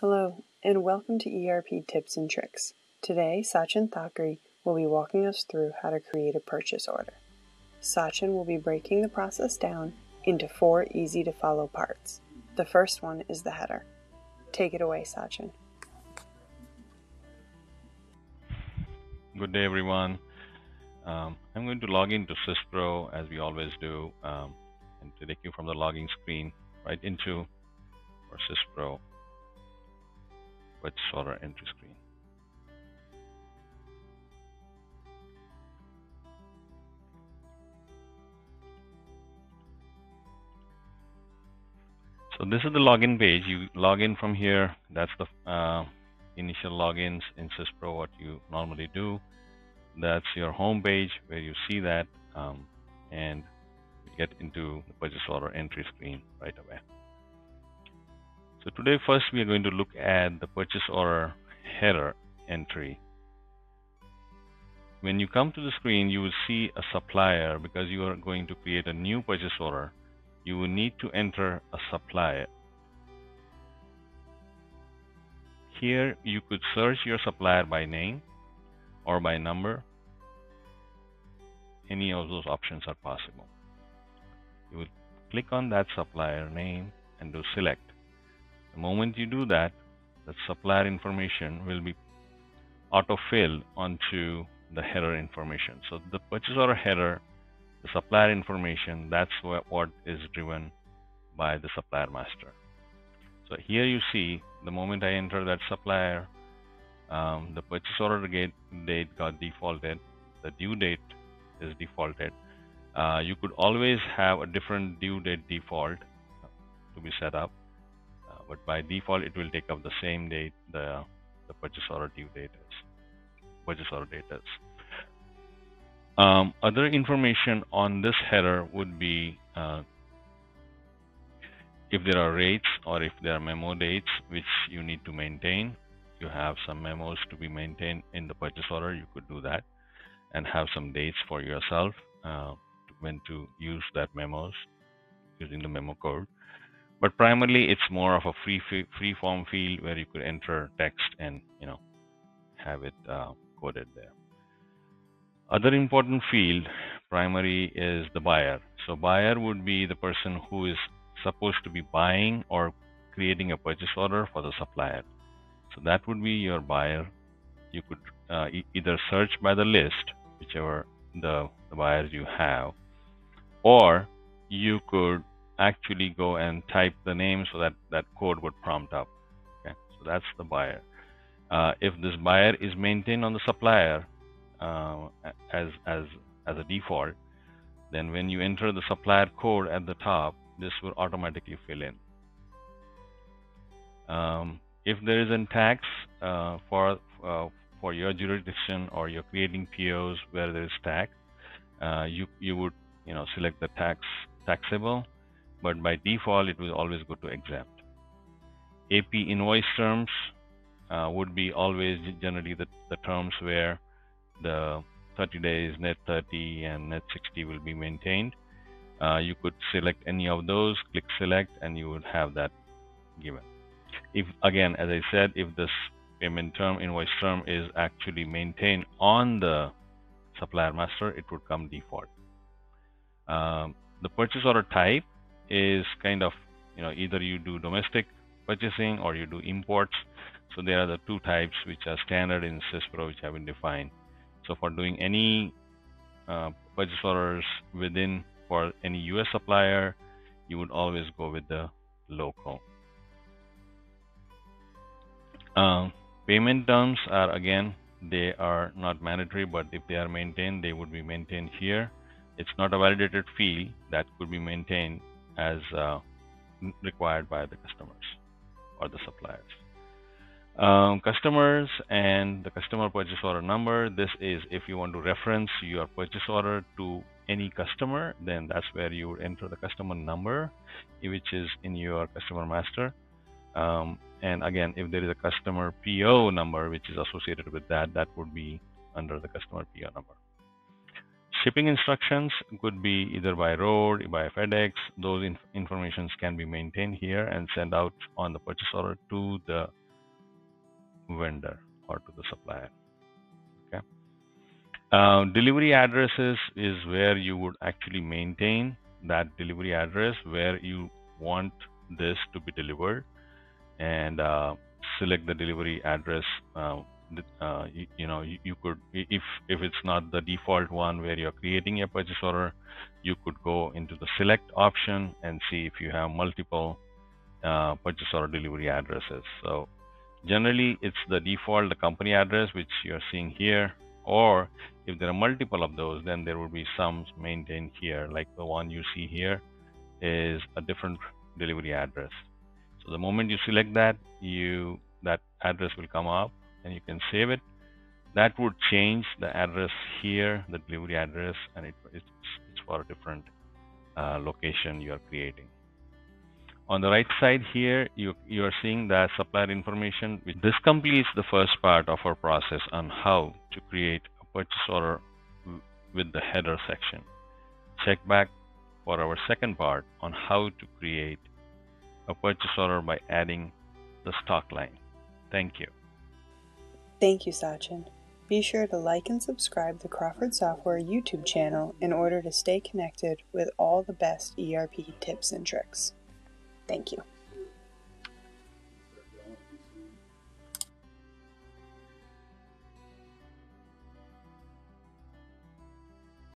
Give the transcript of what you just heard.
Hello, and welcome to ERP Tips and Tricks. Today, Sachin Thakri will be walking us through how to create a purchase order. Sachin will be breaking the process down into four easy to follow parts. The first one is the header. Take it away, Sachin. Good day, everyone. Um, I'm going to log into SysPro as we always do, um, and to take you from the logging screen right into our SysPro with Solar entry screen. So this is the login page. You log in from here. That's the uh, initial logins in SysPro, what you normally do. That's your home page where you see that um, and get into the purchase order entry screen right away. So today first we are going to look at the purchase order header entry. When you come to the screen, you will see a supplier because you are going to create a new purchase order. You will need to enter a supplier. Here you could search your supplier by name or by number. Any of those options are possible. You will click on that supplier name and do select. The moment you do that, the supplier information will be auto-filled onto the header information. So the purchase order header, the supplier information, that's what, what is driven by the supplier master. So here you see the moment I enter that supplier, um, the purchase order date got defaulted, the due date is defaulted. Uh, you could always have a different due date default to be set up but by default it will take up the same date the the purchase order due date is purchase order date is um, other information on this header would be uh, if there are rates or if there are memo dates which you need to maintain you have some memos to be maintained in the purchase order you could do that. And have some dates for yourself uh, when to use that memos using the memo code but primarily it's more of a free free form field where you could enter text and you know have it uh, coded there. Other important field primary is the buyer. So buyer would be the person who is supposed to be buying or creating a purchase order for the supplier. So that would be your buyer. You could uh, e either search by the list whichever the, the buyers you have or you could actually go and type the name so that that code would prompt up. Okay, so that's the buyer. Uh, if this buyer is maintained on the supplier uh, as as as a default, then when you enter the supplier code at the top, this will automatically fill in. Um, if there is a tax uh, for uh, for your jurisdiction or you're creating POs where there is tax, uh, you you would you know select the tax taxable but by default it will always go to exempt. AP invoice terms uh, would be always generally the, the terms where the 30 days, net 30 and net 60 will be maintained. Uh, you could select any of those, click select and you would have that given. If again, as I said, if this payment term, invoice term is actually maintained on the supplier master, it would come default. Um, the purchase order type is kind of you know either you do domestic purchasing or you do imports. So there are the two types which are standard in SysPro which have been defined. So for doing any uh, purchase orders within for any US supplier you would always go with the local. Uh, payment terms are again they are not mandatory but if they are maintained they would be maintained here. It's not a validated field that could be maintained as uh, required by the customers or the suppliers. Um, customers and the customer purchase order number. This is if you want to reference your purchase order to any customer, then that's where you would enter the customer number, which is in your customer master. Um, and again, if there is a customer PO number which is associated with that, that would be under the customer PO number. Shipping instructions could be either by road, by FedEx. Those inf informations can be maintained here and sent out on the purchase order to the vendor or to the supplier. Okay. Uh, delivery addresses is where you would actually maintain that delivery address where you want this to be delivered and uh, select the delivery address uh, uh, you, you, know you, you, could if if it's not the default one where you're creating a purchase order you could go into the select option and see if you have multiple uh, purchase order delivery addresses. So generally it's the default the company address which you're seeing here or if there are multiple of those then there will be some maintained here. Like the one you see here is a different delivery address. So the moment you select that you that address will come up and you can save it. That would change the address here the delivery address and it, it's, it's for a different uh, location you are creating. On the right side here you you are seeing the supplier information this completes the first part of our process on how to create a purchase order with the header section. Check back for our second part on how to create a purchase order by adding the stock line. Thank you Thank you, Sachin. Be sure to like and subscribe the Crawford Software YouTube channel in order to stay connected with all the best ERP tips and tricks. Thank you.